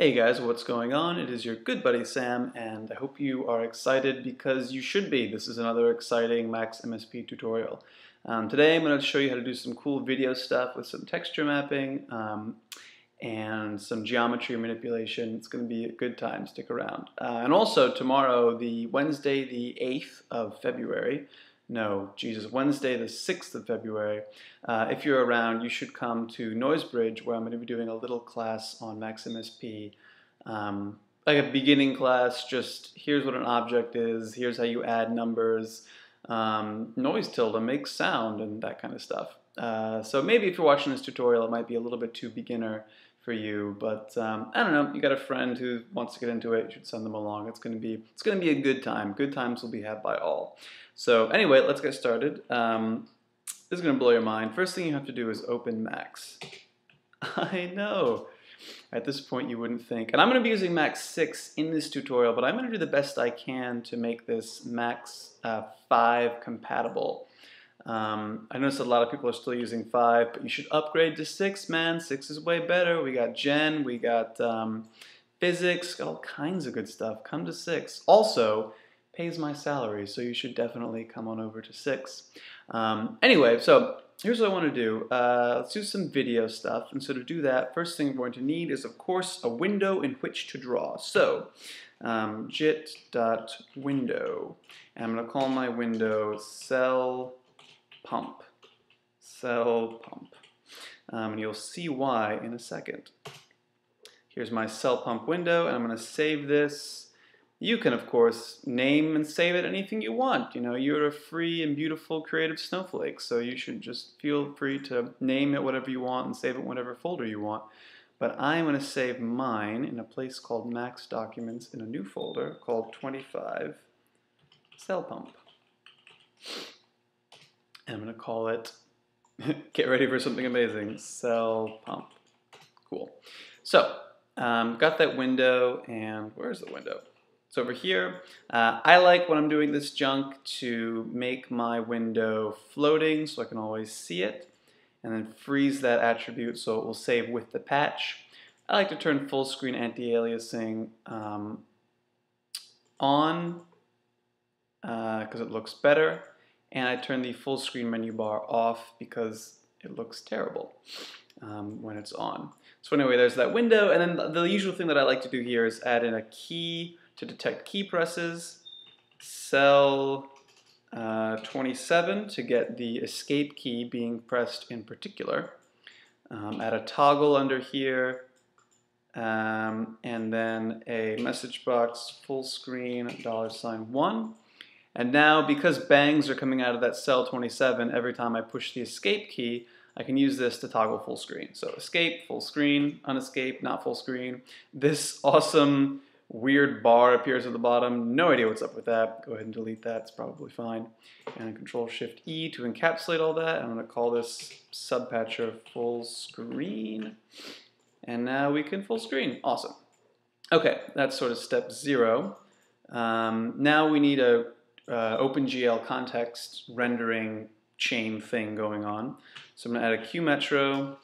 Hey guys, what's going on? It is your good buddy Sam, and I hope you are excited because you should be. This is another exciting Max MSP tutorial. Um, today I'm going to show you how to do some cool video stuff with some texture mapping um, and some geometry manipulation. It's going to be a good time. Stick around. Uh, and also tomorrow, the Wednesday the 8th of February, no, Jesus, Wednesday the 6th of February. Uh, if you're around, you should come to Noisebridge where I'm going to be doing a little class on MaxMSP. Um, like a beginning class, just here's what an object is, here's how you add numbers, um, noise tilde makes sound, and that kind of stuff. Uh, so maybe if you're watching this tutorial, it might be a little bit too beginner for you, but um, I don't know. You got a friend who wants to get into it, you should send them along. It's going to be it's going to be a good time. Good times will be had by all. So anyway, let's get started. Um, this is going to blow your mind. First thing you have to do is open Max. I know. At this point, you wouldn't think. And I'm going to be using Max 6 in this tutorial, but I'm going to do the best I can to make this Max uh, 5 compatible. Um, I noticed a lot of people are still using 5, but you should upgrade to 6, man. 6 is way better. We got Gen, we got um, physics, got all kinds of good stuff. Come to 6. Also, pays my salary, so you should definitely come on over to Six. Um, anyway, so here's what I want to do. Uh, let's do some video stuff. And so to do that, first thing we're going to need is, of course, a window in which to draw. So um, jit.window. And I'm going to call my window cell pump. Cell pump. Um, and you'll see why in a second. Here's my cell pump window, and I'm going to save this you can, of course, name and save it anything you want. You know, you're a free and beautiful creative snowflake, so you should just feel free to name it whatever you want and save it in whatever folder you want. But I'm going to save mine in a place called Max Documents in a new folder called 25 Cell Pump. I'm going to call it, get ready for something amazing, Cell Pump. Cool. So, um, got that window, and where's the window? So over here, uh, I like when I'm doing this junk to make my window floating so I can always see it and then freeze that attribute so it will save with the patch. I like to turn full screen anti-aliasing um, on because uh, it looks better and I turn the full screen menu bar off because it looks terrible um, when it's on. So anyway, there's that window and then the, usual thing that I like to do here is add in a key to detect key presses, sel uh, 27 to get the escape key being pressed in particular, um, add a toggle under here, um, and then a message box full screen dollar sign one. And now because bangs are coming out of that sel 27 every time I push the escape key, I can use this to toggle full screen. So escape, full screen, unescape, not full screen. This awesome weird bar appears at the bottom. No idea what's up with that. Go ahead and delete that. It's probably fine. And Control Shift E to encapsulate all that. I'm going to call this subpatcher full screen. And now we can full screen. Awesome. Okay, that's sort of step zero. Um, now we need a uh, OpenGL context rendering chain thing going on. So I'm going to add a QMetro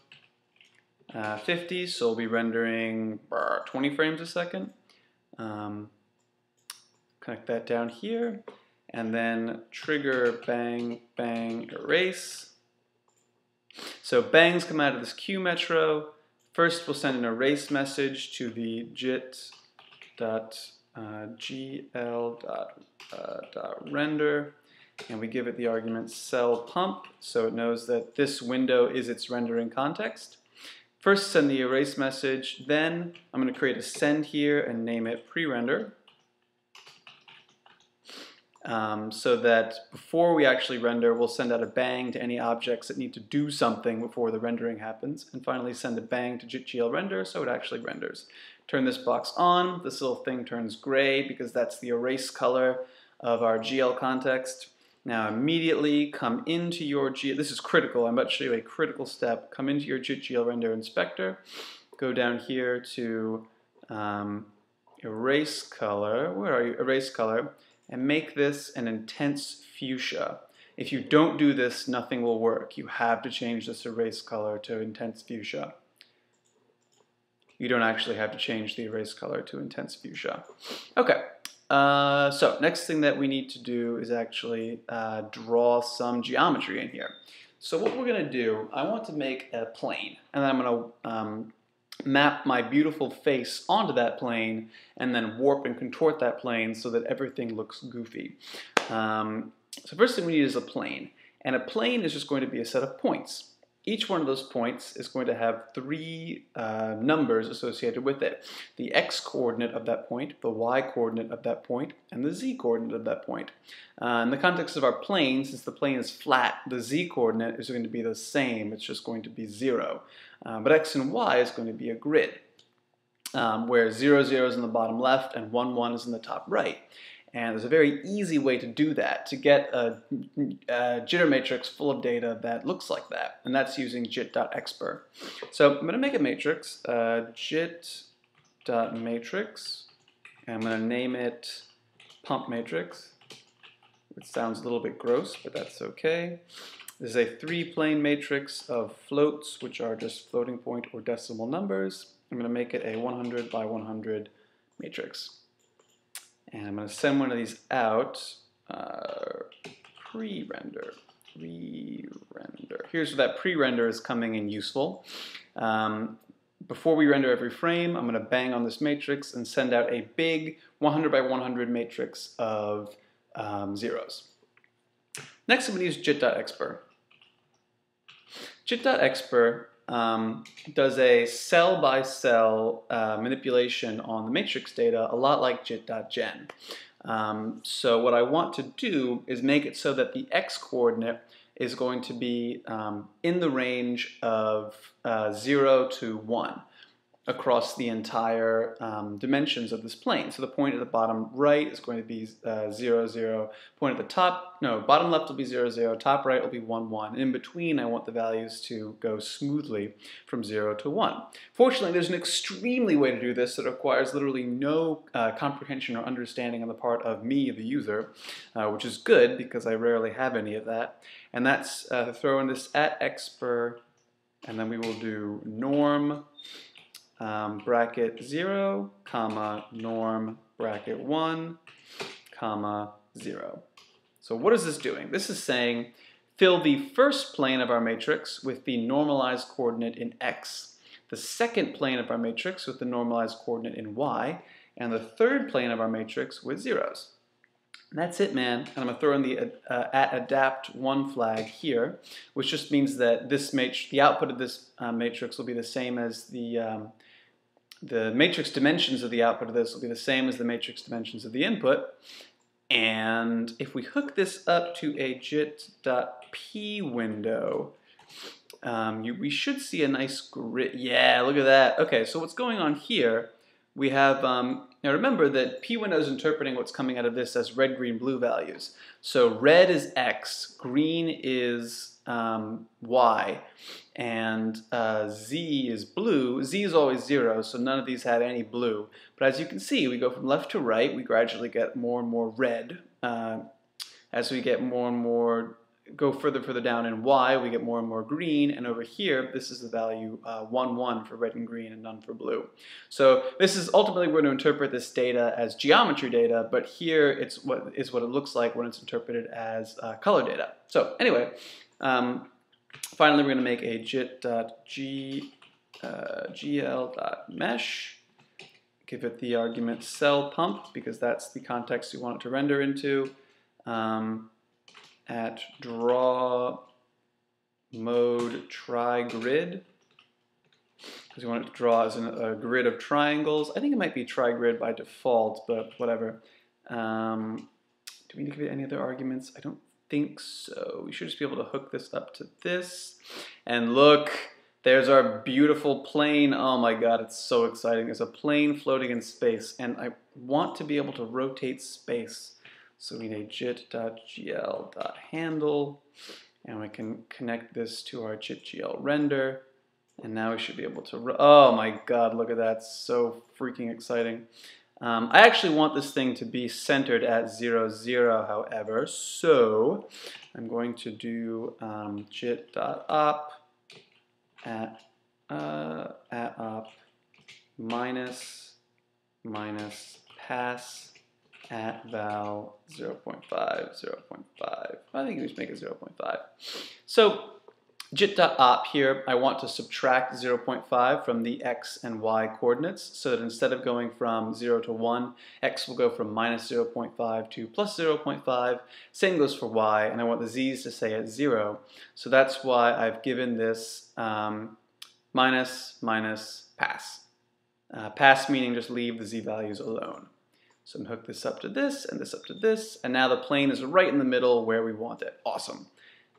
uh, 50, so we'll be rendering 20 frames a second. Um, connect that down here, and then trigger bang, bang, erase. So bangs come out of this QMetro. First, we'll send an erase message to the jit dot uh, gl uh, dot render, and we give it the argument cell pump, so it knows that this window is its rendering context. First send the erase message, then I'm going to create a send here and name it pre-render. Um, so that before we actually render, we'll send out a bang to any objects that need to do something before the rendering happens. And finally send a bang to JitGL render so it actually renders. Turn this box on, this little thing turns gray because that's the erase color of our GL context. Now immediately come into your, G this is critical, I'm about to show you a critical step. Come into your JIT Render Inspector, go down here to um, erase color, where are you, erase color, and make this an intense fuchsia. If you don't do this, nothing will work. You have to change this erase color to intense fuchsia. You don't actually have to change the erase color to intense fuchsia. Okay, uh, so next thing that we need to do is actually uh, draw some geometry in here. So what we're going to do, I want to make a plane, and then I'm going to um, map my beautiful face onto that plane, and then warp and contort that plane so that everything looks goofy. Um, so first thing we need is a plane, and a plane is just going to be a set of points. Each one of those points is going to have three uh, numbers associated with it. The x-coordinate of that point, the y-coordinate of that point, and the z-coordinate of that point. Uh, in the context of our plane, since the plane is flat, the z-coordinate is going to be the same. It's just going to be 0. Uh, but x and y is going to be a grid, um, where 0, 0 is in the bottom left and 1, 1 is in the top right. And there's a very easy way to do that, to get a, a jitter matrix full of data that looks like that, and that's using jit.expr. So I'm going to make a matrix, uh, jit.matrix, and I'm going to name it pump matrix. It sounds a little bit gross, but that's okay. This is a three-plane matrix of floats, which are just floating point or decimal numbers. I'm going to make it a 100 by 100 matrix. And I'm going to send one of these out, uh, pre-render, pre-render. Here's where that pre-render is coming in useful. Um, before we render every frame, I'm going to bang on this matrix and send out a big 100 by 100 matrix of um, zeros. Next, I'm going to use jit.expr. Jit.expr um, does a cell by cell uh, manipulation on the matrix data a lot like jit.gen. Um, so what I want to do is make it so that the x coordinate is going to be um, in the range of uh, 0 to 1 across the entire um, dimensions of this plane. So the point at the bottom right is going to be uh, 0, 0. Point at the top, no, bottom left will be 0, 0. Top right will be 1, 1. And in between, I want the values to go smoothly from 0 to 1. Fortunately, there's an extremely way to do this that requires literally no uh, comprehension or understanding on the part of me, the user, uh, which is good because I rarely have any of that. And that's uh, throw in this at expr, and then we will do norm um, bracket 0, comma, norm, bracket 1, comma, 0. So what is this doing? This is saying fill the first plane of our matrix with the normalized coordinate in x, the second plane of our matrix with the normalized coordinate in y, and the third plane of our matrix with zeros. And that's it, man. And I'm to throw in the uh, at adapt one flag here, which just means that this matrix, the output of this uh, matrix will be the same as the um, the matrix dimensions of the output of this will be the same as the matrix dimensions of the input. And if we hook this up to a jit.p window, um, you, we should see a nice grid. Yeah, look at that. Okay, so what's going on here, we have, um, now remember that p window is interpreting what's coming out of this as red, green, blue values. So red is x, green is um, y, and uh, Z is blue. Z is always zero, so none of these had any blue. But as you can see, we go from left to right, we gradually get more and more red. Uh, as we get more and more, go further further down in Y, we get more and more green, and over here, this is the value uh, 1, 1 for red and green and none for blue. So this is ultimately we're going to interpret this data as geometry data, but here it's what is what it looks like when it's interpreted as uh, color data. So anyway, um, Finally, we're going to make a jit.g, uh. Give it the argument cell pump because that's the context you want it to render into. Um, at draw mode tri-grid because you want it to draw as an, a grid of triangles. I think it might be tri-grid by default, but whatever. Um, do we need to give it any other arguments? I don't think so. We should just be able to hook this up to this. And look, there's our beautiful plane. Oh my god, it's so exciting. There's a plane floating in space, and I want to be able to rotate space. So we need jit.gl.handle, and we can connect this to our jitgl render. And now we should be able to, oh my god, look at that, so freaking exciting. Um, I actually want this thing to be centered at 0, 0, however, so I'm going to do um, jit.op at, uh, at op minus minus pass at val 0.5, 0.5. I think we just make it 0.5. So jit.op here, I want to subtract 0.5 from the x and y coordinates so that instead of going from 0 to 1, x will go from minus 0.5 to plus 0.5. Same goes for y, and I want the z's to stay at 0. So that's why I've given this um, minus, minus, pass. Uh, pass meaning just leave the z values alone. So I'm hook this up to this and this up to this, and now the plane is right in the middle where we want it. Awesome.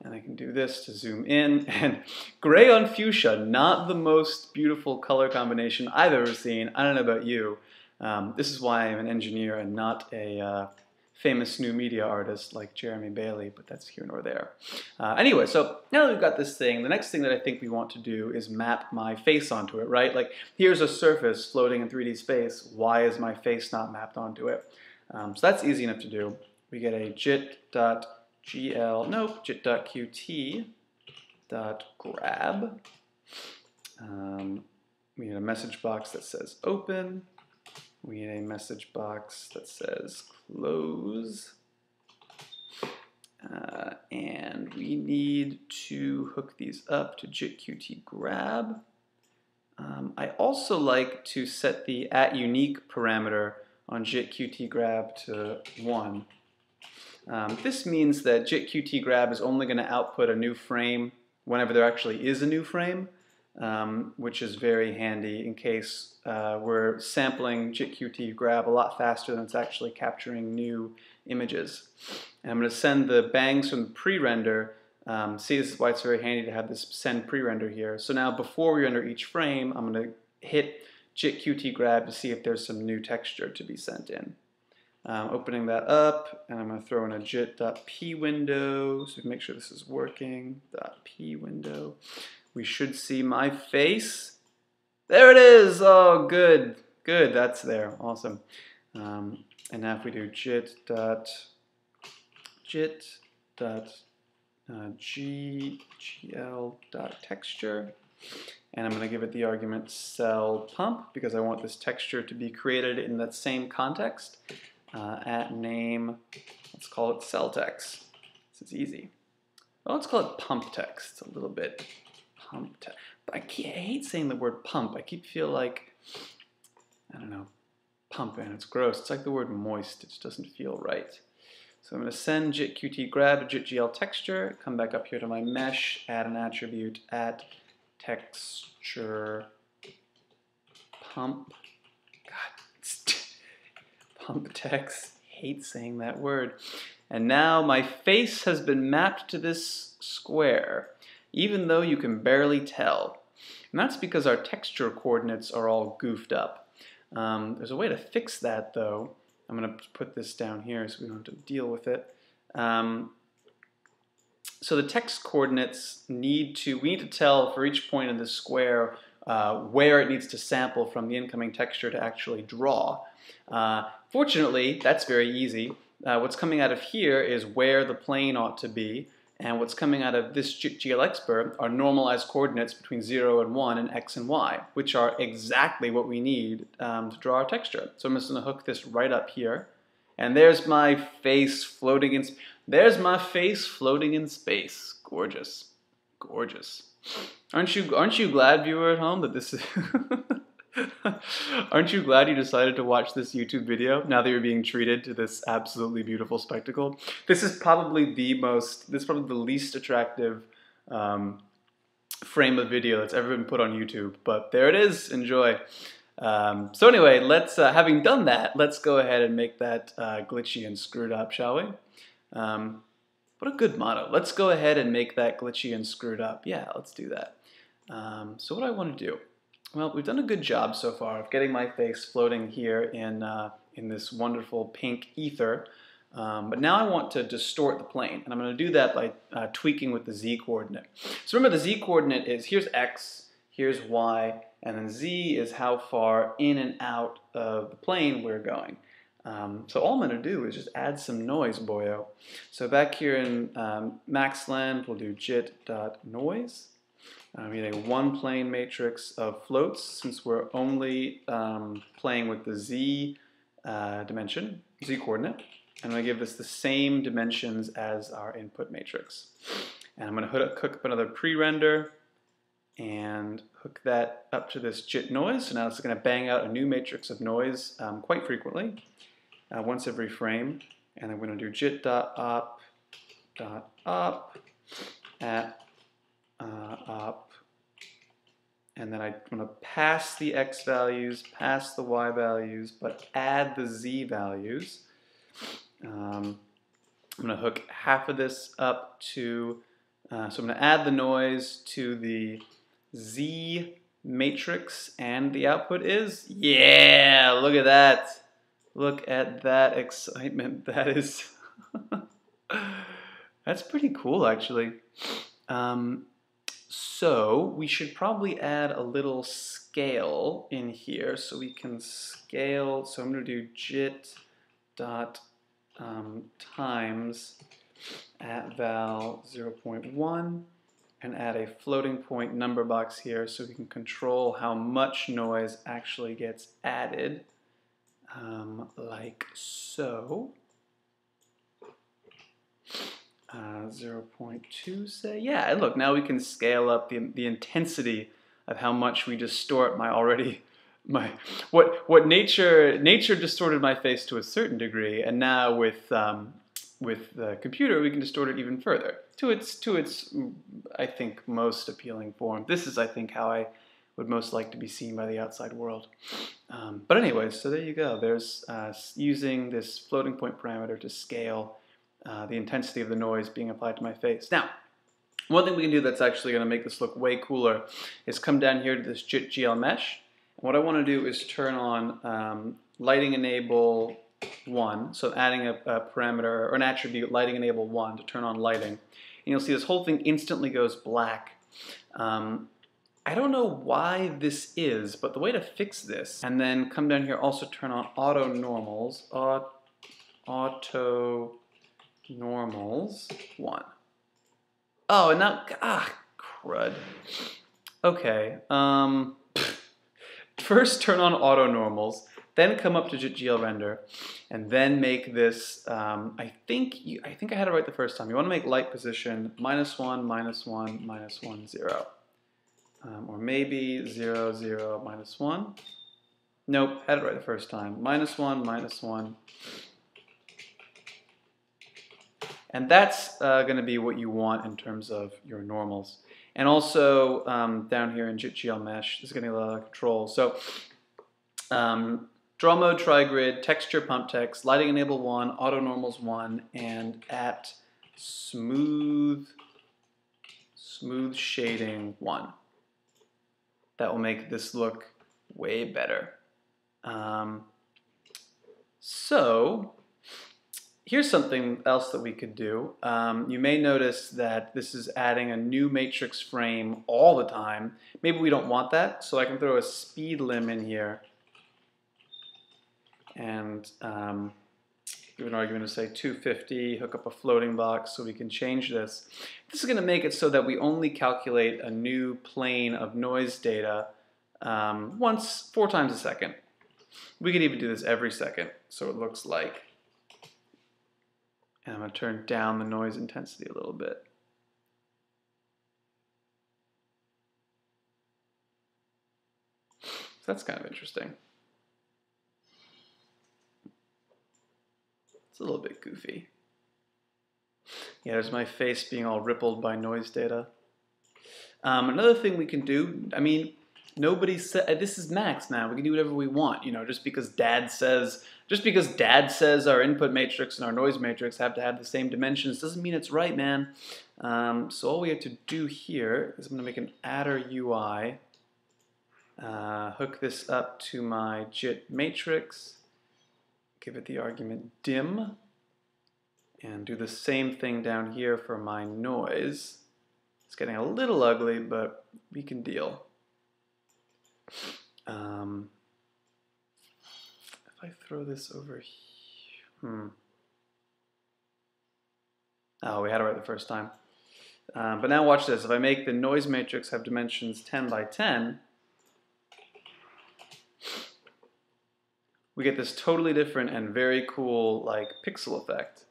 And I can do this to zoom in, and gray on fuchsia, not the most beautiful color combination I've ever seen. I don't know about you. Um, this is why I'm an engineer and not a uh, famous new media artist like Jeremy Bailey, but that's here nor there. Uh, anyway, so now that we've got this thing, the next thing that I think we want to do is map my face onto it, right? Like, here's a surface floating in 3D space. Why is my face not mapped onto it? Um, so that's easy enough to do. We get a jit.gl, nope, jit.qt dot grab. Um, we need a message box that says open. We need a message box that says close. Uh, and we need to hook these up to JIT-QT grab. Um, I also like to set the at unique parameter on JIT-QT grab to 1. Um, this means that JIT-QT grab is only going to output a new frame whenever there actually is a new frame um, which is very handy in case uh, we're sampling JIT-QT grab a lot faster than it's actually capturing new images. And I'm going to send the bangs from the pre-render. Um, see, this is why it's very handy to have this send pre-render here. So now before we render each frame, I'm going to hit JIT-QT grab to see if there's some new texture to be sent in. Um, opening that up, and I'm going to throw in a jit.p window, so we can make sure this is working, .p window we should see my face. There it is. Oh, good. Good. That's there. Awesome. Um, and now if we do jit dot jit dot uh, gl dot texture, and I'm going to give it the argument cell pump because I want this texture to be created in that same context. Uh, at name, let's call it cell text. This is easy. Well, let's call it pump text. A little bit pump. But I, I hate saying the word pump. I keep feel like, I don't know, pump and it's gross. It's like the word moist. It just doesn't feel right. So I'm going to send JIT-QT grab JIT-GL texture, come back up here to my mesh, add an attribute at texture pump. God, pump text. Hate saying that word. And now my face has been mapped to this square even though you can barely tell. And that's because our texture coordinates are all goofed up. Um, there's a way to fix that though. I'm going to put this down here so we don't have to deal with it. Um, so the text coordinates need to, we need to tell for each point in the square uh, where it needs to sample from the incoming texture to actually draw. Uh, fortunately, that's very easy. Uh, what's coming out of here is where the plane ought to be, and what's coming out of this GLExpr are normalized coordinates between 0 and 1 and x and y, which are exactly what we need um, to draw our texture. So I'm just going to hook this right up here. And there's my face floating in there's my face floating in space. Gorgeous. Gorgeous. Aren't you aren't you glad viewer at home that this is Aren't you glad you decided to watch this YouTube video now that you're being treated to this absolutely beautiful spectacle? This is probably the most, this is probably the least attractive um, frame of video that's ever been put on YouTube, but there it is, enjoy. Um, so anyway, let's, uh, having done that, let's go ahead and make that uh, glitchy and screwed up, shall we? Um, what a good motto. Let's go ahead and make that glitchy and screwed up. Yeah, let's do that. Um, so what I want to do? Well, we've done a good job so far of getting my face floating here in, uh, in this wonderful pink ether. Um, but now I want to distort the plane, and I'm going to do that by uh, tweaking with the z-coordinate. So remember the z-coordinate is, here's x, here's y, and then z is how far in and out of the plane we're going. Um, so all I'm going to do is just add some noise, boyo. So back here in um, Maxland, we'll do jit.noise. need a one plane matrix of floats since we're only um, playing with the z uh, dimension, z coordinate. And I'm going to give this the same dimensions as our input matrix. And I'm going to hook up another pre-render and hook that up to this JIT noise. So now it's going to bang out a new matrix of noise um, quite frequently, uh, once every frame. And I'm going to do up at uh, up and then I want to pass the x values, pass the y values, but add the z values. Um, I'm going to hook half of this up to, uh, so I'm going to add the noise to the z matrix, and the output is, yeah, look at that. Look at that excitement. That is, that's pretty cool, actually. Um, so we should probably add a little scale in here so we can scale. So I'm going to do jit dot um, times at val 0.1 and add a floating point number box here so we can control how much noise actually gets added um, like so. Uh, 0.2 say, yeah, and look, now we can scale up the, the intensity of how much we distort my already, my, what, what nature, nature distorted my face to a certain degree, and now with, um, with the computer, we can distort it even further to its, to its, I think, most appealing form. This is, I think, how I would most like to be seen by the outside world. Um, but anyways, so there you go. There's uh, using this floating point parameter to scale uh, the intensity of the noise being applied to my face. Now, one thing we can do that's actually going to make this look way cooler is come down here to this JIT GL mesh. And what I want to do is turn on um, lighting enable 1, so adding a, a, parameter or an attribute lighting enable 1 to turn on lighting. And you'll see this whole thing instantly goes black. Um, I don't know why this is, but the way to fix this, and then come down here, also turn on auto normals, auto normals, one. Oh, and now, ah, crud. Okay, um, first turn on auto normals, then come up to GL render, and then make this, um, I think you, I think I had it right the first time. You want to make light position minus one, minus one, minus one, zero. Um, or maybe zero, zero, minus one. Nope, had it right the first time. Minus one, minus one, And that's uh, going to be what you want in terms of your normals. And also um, down here in GL Mesh, this is getting a lot of control. So um, draw mode, tri-grid, texture, pump text, lighting enable 1, auto normals 1, and at smooth, smooth shading 1. That will make this look way better. Um, so here's something else that we could do. Um, you may notice that this is adding a new matrix frame all the time. Maybe we don't want that, so I can throw a speedlim in here and um, give an argument to say 250, hook up a floating box so we can change this. This is going to make it so that we only calculate a new plane of noise data um, once, four times a second. We could even do this every second, so it looks like and I'm going to turn down the noise intensity a little bit. So that's kind of interesting. It's a little bit goofy. Yeah, there's my face being all rippled by noise data. Um, another thing we can do, I mean, nobody said this is max now. We can do whatever we want, you know, just because dad says just because dad says our input matrix and our noise matrix have to have the same dimensions doesn't mean it's right, man. Um, so all we have to do here is I'm going to make an attrui, uh, hook this up to my JIT matrix, give it the argument dim, and do the same thing down here for my noise. It's getting a little ugly, but we can deal. Um, I throw this over here? Hmm. Oh, we had it right the first time. Um, but now watch this. If I make the noise matrix have dimensions 10 by 10, we get this totally different and very cool like pixel effect.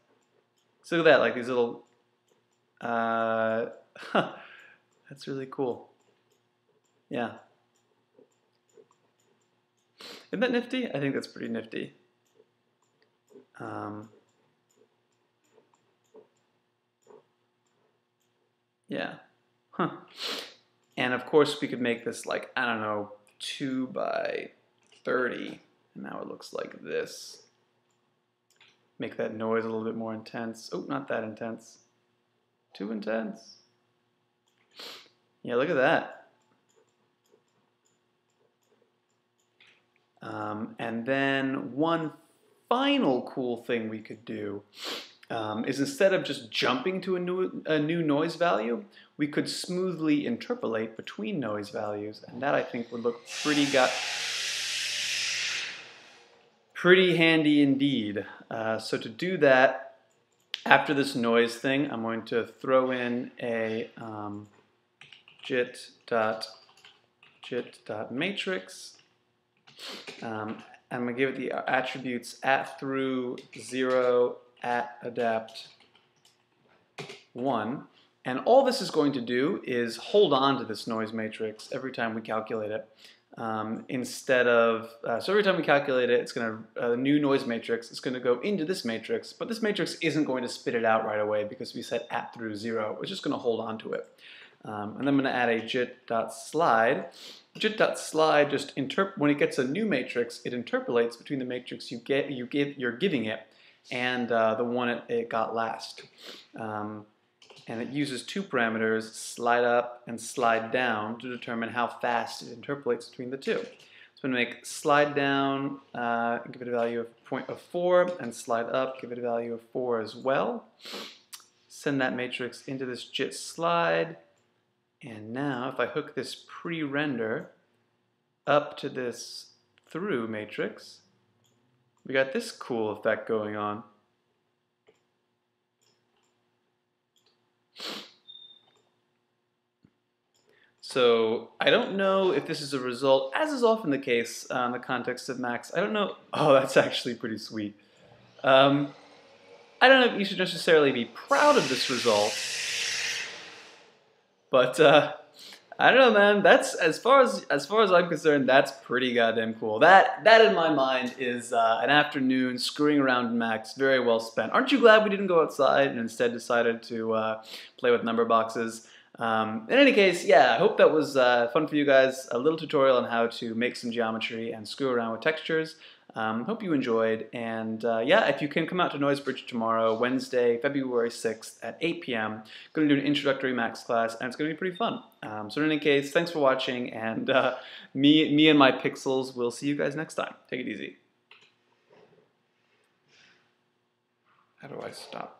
So look at that, like these little, uh, that's really cool. Yeah. Isn't that nifty? I think that's pretty nifty. Um, yeah. Huh. And of course we could make this like, I don't know, 2 by 30. And now it looks like this. Make that noise a little bit more intense. Oh, not that intense. Too intense. Yeah, look at that. Um, and then one final cool thing we could do um, is instead of just jumping to a new, a new noise value, we could smoothly interpolate between noise values. And that I think would look pretty gut pretty handy indeed. Uh, so to do that, after this noise thing, I'm going to throw in a um, jit dot jit dot matrix. Um, I'm going to give it the attributes at through 0 at adapt 1. And all this is going to do is hold on to this noise matrix every time we calculate it um, instead of, uh, so every time we calculate it, it's going to, a new noise matrix, it's going to go into this matrix, but this matrix isn't going to spit it out right away because we set at through zero. It's just going to hold on to it. Um, and then I'm going to add a jit.slide. Jit.slide just interp when it gets a new matrix, it interpolates between the matrix you get, you give, you're giving it and uh, the one it, it got last. Um, and it uses two parameters, slide up and slide down, to determine how fast it interpolates between the two. So I'm going to make slide down, uh, give it a value of, point of 4, and slide up, give it a value of 4 as well. Send that matrix into this JIT slide, and now if I hook this pre-render up to this through matrix, we got this cool effect going on. So I don't know if this is a result, as is often the case uh, in the context of Max. I don't know. Oh, that's actually pretty sweet. Um, I don't know if you should necessarily be proud of this result, but uh, I don't know, man. That's as far as as far as I'm concerned, that's pretty goddamn cool. That that in my mind is uh, an afternoon screwing around in Max, very well spent. Aren't you glad we didn't go outside and instead decided to uh, play with number boxes? Um, in any case, yeah, I hope that was uh, fun for you guys. A little tutorial on how to make some geometry and screw around with textures. Um, hope you enjoyed. And uh, yeah, if you can come out to Noisebridge tomorrow, Wednesday, February 6th at 8 p.m., going to do an introductory Max class, and it's going to be pretty fun. Um, so in any case, thanks for watching, and uh, me, me and my pixels, we'll see you guys next time. Take it easy. How do I stop?